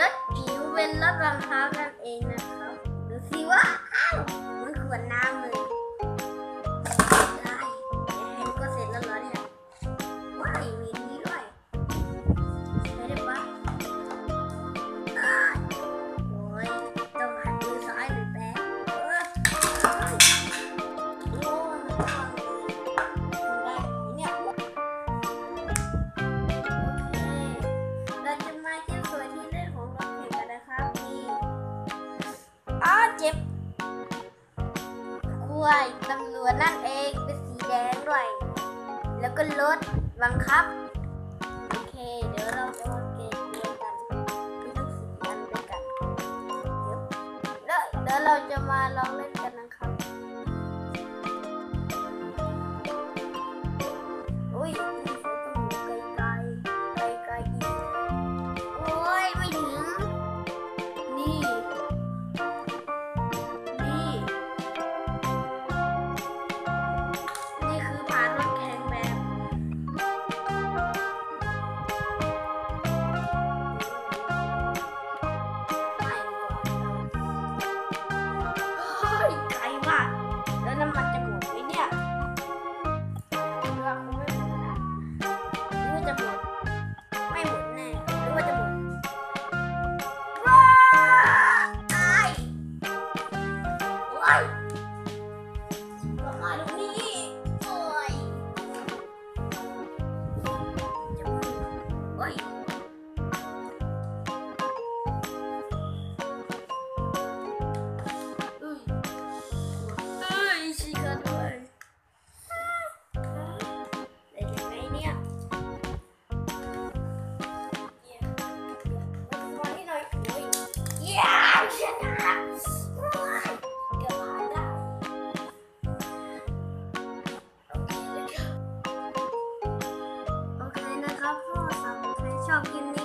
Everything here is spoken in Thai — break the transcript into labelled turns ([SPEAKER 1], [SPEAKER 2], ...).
[SPEAKER 1] รถจิ๋วเป็นรถรองเท้ากันเองนะครับดูสิว่าอ้าวมันขวดน้ำ วยตำรวจนั่นเองเป็นสีแดงด้วย แล้วก็รถบังคับ โอเค เดี๋ยวเราจะมาเกมเดียกันมีทั้งสีอันด้วยกันเดี๋ยวเดี๋ยวเราจะมาลองเล่น Ya, ya. You.